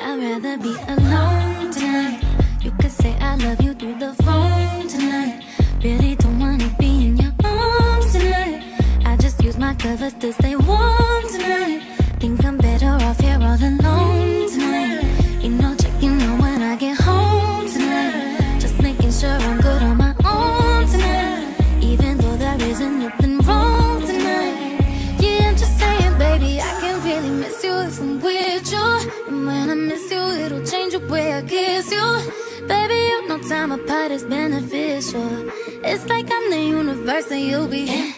I'd rather be alone tonight. You could say I love you through the phone tonight. Really don't wanna be in your arms tonight. I just use my covers to stay warm tonight. Think I'm better off here all alone tonight. Ain't no checking on when I get home tonight. Just making sure I'm good on my own tonight. Even though there isn't nothing And when I miss you, it'll change the way I kiss you. Baby, you know time apart is beneficial. It's like I'm the universe and you'll be.